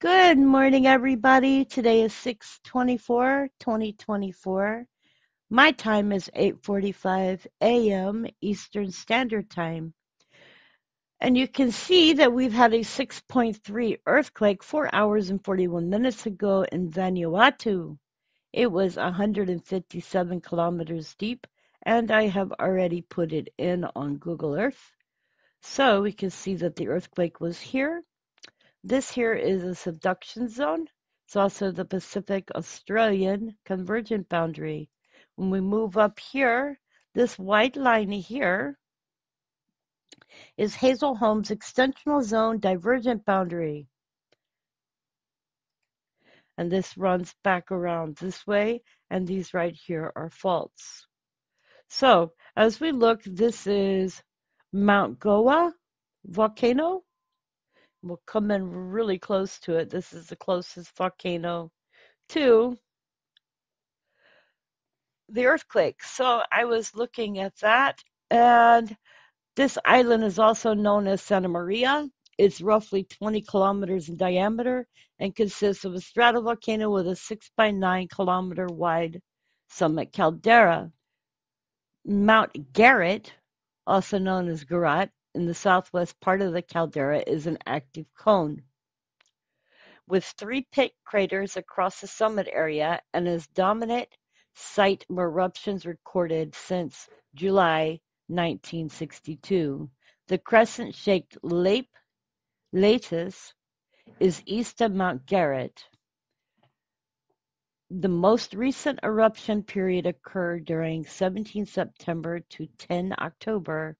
Good morning, everybody. Today is 624, 2024. My time is 8.45 a.m. Eastern Standard Time. And you can see that we've had a 6.3 earthquake 4 hours and 41 minutes ago in Vanuatu. It was 157 kilometers deep, and I have already put it in on Google Earth. So we can see that the earthquake was here this here is a subduction zone. It's also the Pacific Australian convergent boundary. When we move up here, this white line here is Hazel Holmes extensional zone divergent boundary. And this runs back around this way, and these right here are faults. So as we look, this is Mount Gaua volcano We'll come in really close to it. This is the closest volcano to the earthquake. So I was looking at that, and this island is also known as Santa Maria. It's roughly 20 kilometers in diameter and consists of a stratovolcano with a 6 by 9 kilometer wide summit caldera. Mount Garrett, also known as Garat, in the southwest part of the caldera is an active cone, with three pit craters across the summit area and as dominant site of eruptions recorded since July 1962. The crescent-shaped Lake Letas is east of Mount Garrett. The most recent eruption period occurred during 17 September to 10 October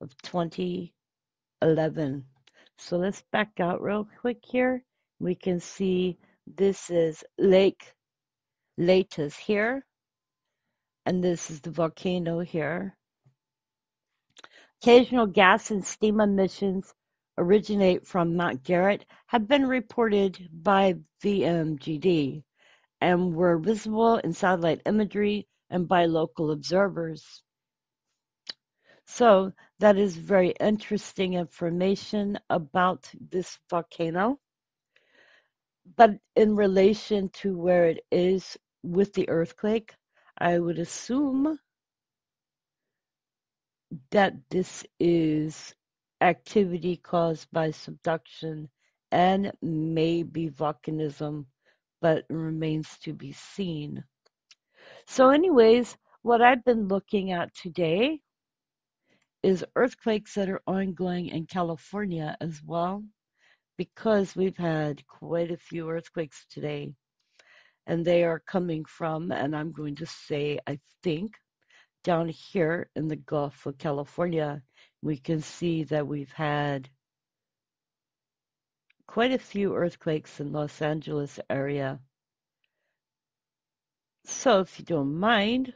of 2011. So let's back out real quick here. We can see this is Lake Letas here, and this is the volcano here. Occasional gas and steam emissions originate from Mount Garrett have been reported by VMGD and were visible in satellite imagery and by local observers. So that is very interesting information about this volcano. But in relation to where it is with the earthquake, I would assume that this is activity caused by subduction and maybe volcanism, but remains to be seen. So, anyways, what I've been looking at today is earthquakes that are ongoing in California as well, because we've had quite a few earthquakes today. And they are coming from, and I'm going to say, I think, down here in the Gulf of California, we can see that we've had quite a few earthquakes in Los Angeles area. So if you don't mind,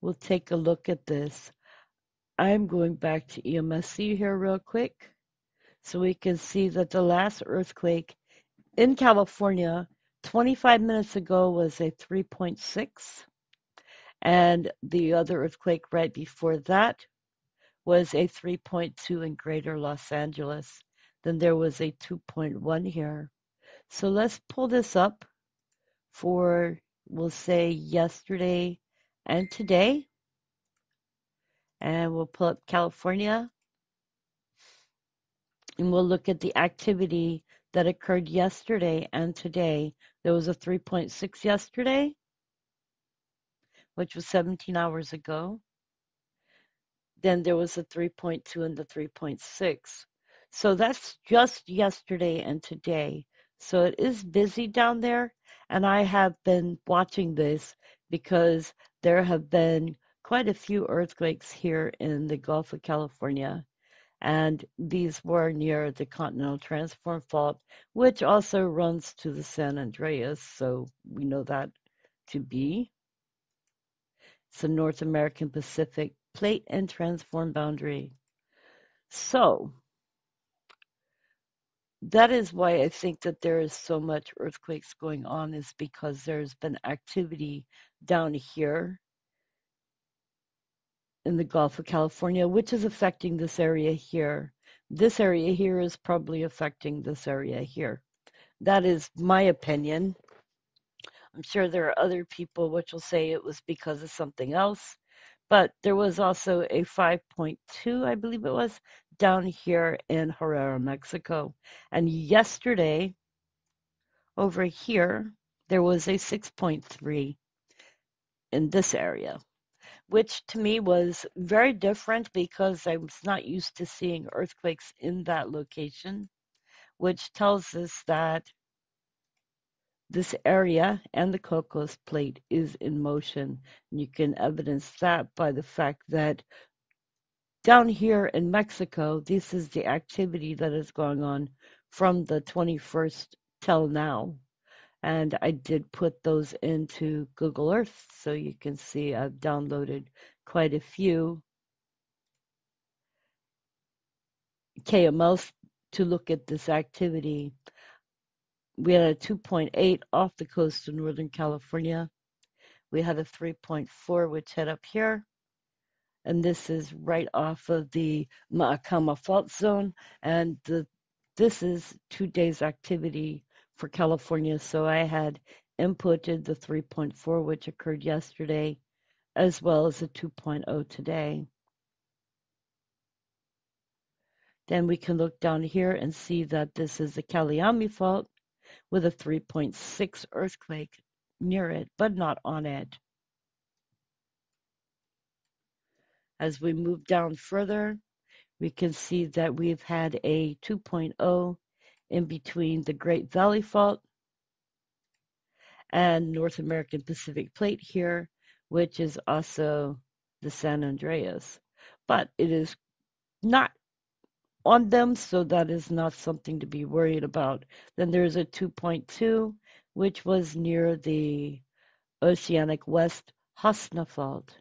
we'll take a look at this. I'm going back to EMSC here real quick so we can see that the last earthquake in California 25 minutes ago was a 3.6 and the other earthquake right before that was a 3.2 in greater Los Angeles. Then there was a 2.1 here. So let's pull this up for, we'll say, yesterday and today and we'll pull up California and we'll look at the activity that occurred yesterday and today. There was a 3.6 yesterday, which was 17 hours ago. Then there was a 3.2 and the 3.6. So that's just yesterday and today. So it is busy down there. And I have been watching this because there have been quite a few earthquakes here in the Gulf of California, and these were near the Continental Transform Fault, which also runs to the San Andreas, so we know that to be. It's the North American Pacific Plate and Transform Boundary. So, that is why I think that there is so much earthquakes going on is because there's been activity down here in the Gulf of California, which is affecting this area here. This area here is probably affecting this area here. That is my opinion. I'm sure there are other people which will say it was because of something else, but there was also a 5.2, I believe it was, down here in Herrera, Mexico. And yesterday, over here, there was a 6.3 in this area, which to me was very different because I was not used to seeing earthquakes in that location, which tells us that this area and the Cocos plate is in motion. And you can evidence that by the fact that down here in Mexico, this is the activity that is going on from the 21st till now. And I did put those into Google Earth so you can see I've downloaded quite a few KMLs to look at this activity. We had a 2.8 off the coast of Northern California. We had a 3.4 which head up here. And this is right off of the Maacama fault zone. And the this is two days activity for California. So I had inputted the 3.4, which occurred yesterday, as well as the 2.0 today. Then we can look down here and see that this is the Caliami fault with a 3.6 earthquake near it, but not on it. As we move down further, we can see that we've had a 2.0 in between the Great Valley Fault and North American Pacific Plate here, which is also the San Andreas. But it is not on them, so that is not something to be worried about. Then there's a 2.2, which was near the Oceanic West Huasna Fault.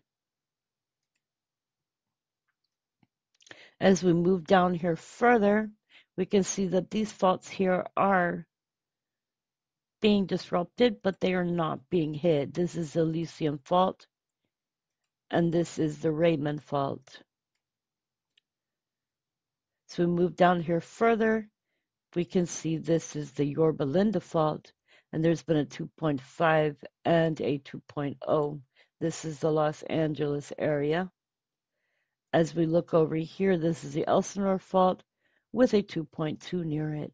As we move down here further, we can see that these faults here are being disrupted, but they are not being hit. This is the Elysian fault, and this is the Raymond fault. So we move down here further, we can see this is the Yorba Linda fault, and there's been a 2.5 and a 2.0. This is the Los Angeles area. As we look over here, this is the Elsinore fault with a 2.2 near it.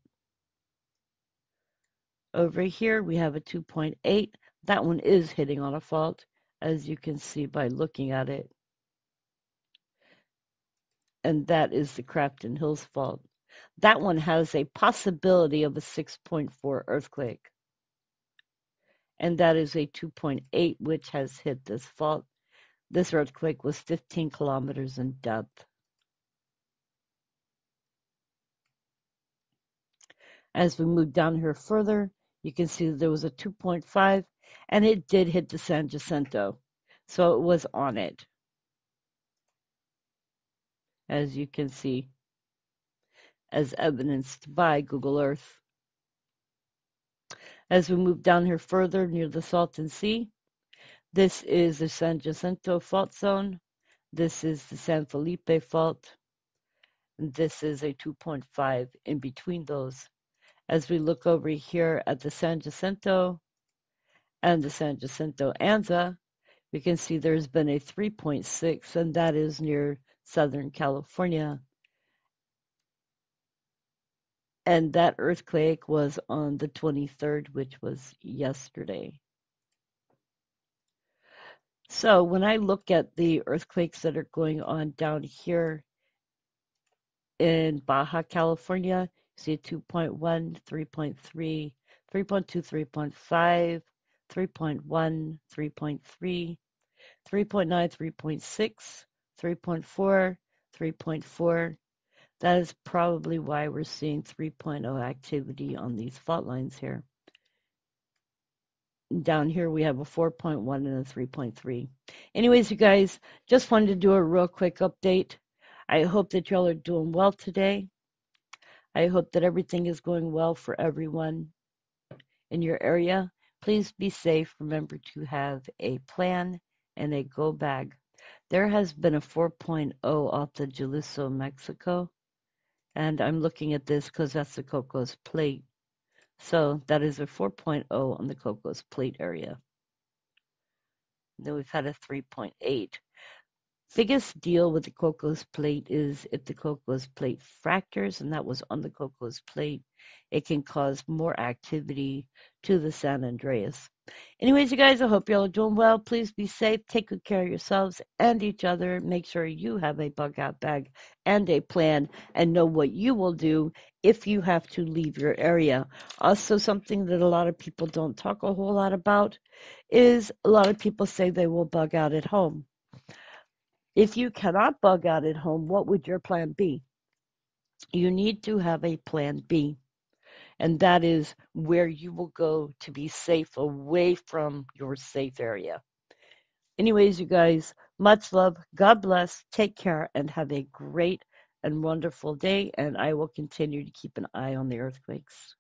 Over here, we have a 2.8. That one is hitting on a fault, as you can see by looking at it. And that is the Crafton Hills fault. That one has a possibility of a 6.4 earthquake. And that is a 2.8, which has hit this fault. This earthquake was 15 kilometers in depth. As we move down here further, you can see there was a 2.5 and it did hit the San Jacinto. So it was on it. As you can see, as evidenced by Google Earth. As we move down here further near the Salton Sea, this is the San Jacinto fault zone. This is the San Felipe fault. And this is a 2.5 in between those as we look over here at the San Jacinto and the San Jacinto Anza, we can see there's been a 3.6, and that is near Southern California. And that earthquake was on the 23rd, which was yesterday. So when I look at the earthquakes that are going on down here in Baja California, see 2.1, 3.3, 3.2, 3.5, 3.1, 3.3, 3.9, 3.6, 3.4, 3.4. That is probably why we're seeing 3.0 activity on these fault lines here. Down here we have a 4.1 and a 3.3. Anyways, you guys, just wanted to do a real quick update. I hope that y'all are doing well today. I hope that everything is going well for everyone in your area. Please be safe. Remember to have a plan and a go bag. There has been a 4.0 off the Jalisco, Mexico. And I'm looking at this because that's the Cocos plate. So that is a 4.0 on the Cocos Plate area. Then we've had a 3.8. Biggest deal with the Cocos Plate is if the Cocos Plate fractures, and that was on the Cocos Plate, it can cause more activity to the San Andreas. Anyways, you guys, I hope you all are doing well. Please be safe. Take good care of yourselves and each other. Make sure you have a bug out bag and a plan and know what you will do if you have to leave your area. Also, something that a lot of people don't talk a whole lot about is a lot of people say they will bug out at home. If you cannot bug out at home, what would your plan be? You need to have a plan B and that is where you will go to be safe away from your safe area. Anyways, you guys, much love. God bless. Take care and have a great and wonderful day. And I will continue to keep an eye on the earthquakes.